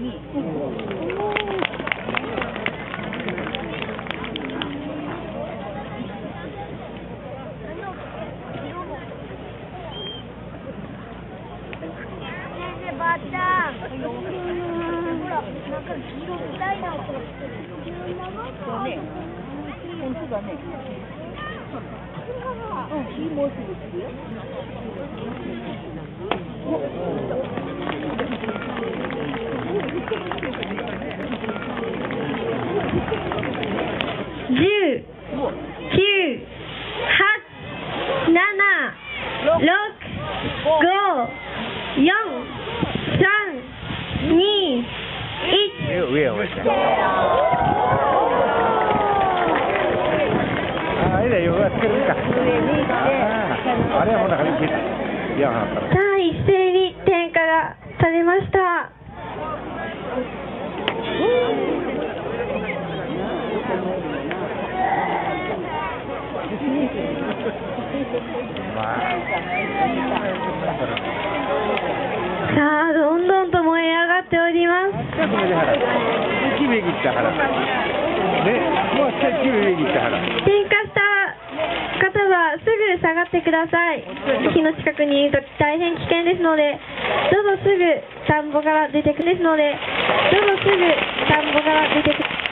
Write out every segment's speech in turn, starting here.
に、ほら、なんか黄色みたいな。だね。十、九、八、七、六、五、四、三、二、一。上上を押して。ああ、いいね、横がつけるんか。あああれはほんなら、いや、さあ、一斉に点火がされました。まあ。さあ、どんどんと燃え上がっております。点火した方はすぐ下がってください。火の近くにいると大変危険ですので、どうぞすぐ田んぼから出てくですので、どうぞすぐ田んぼから出てく。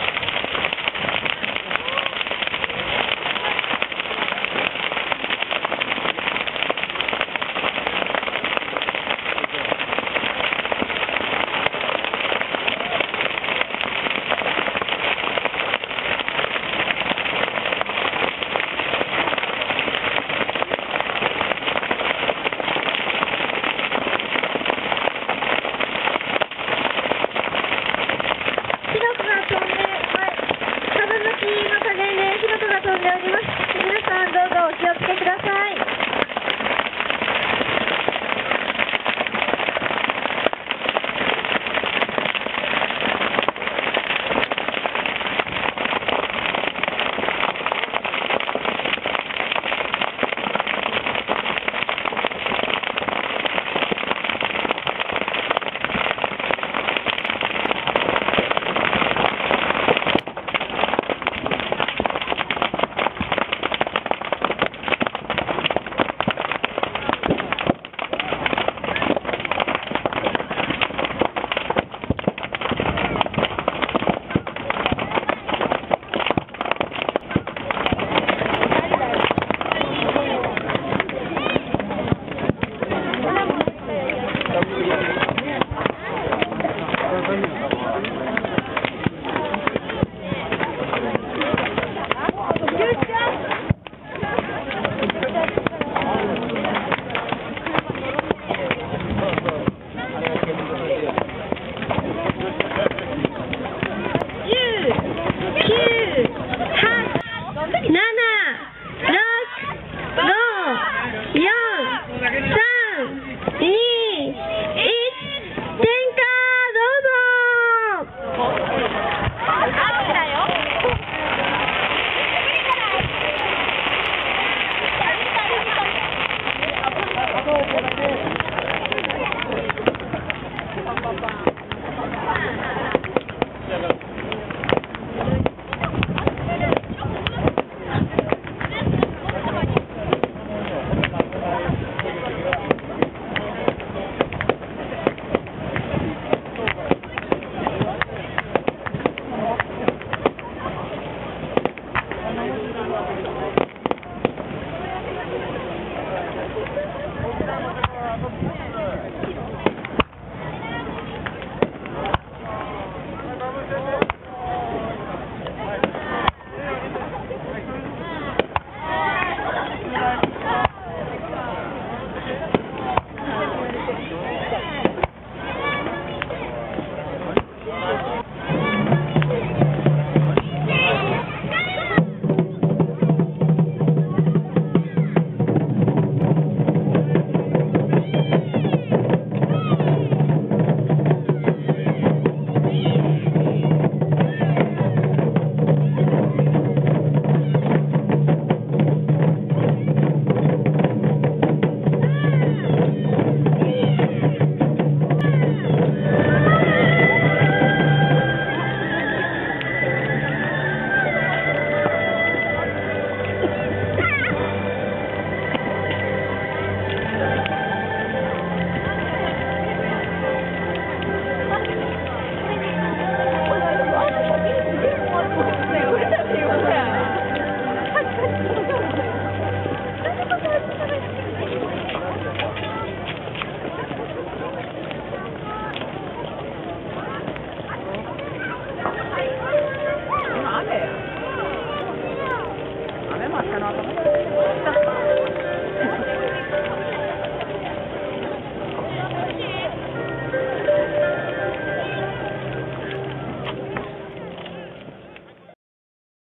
turn on the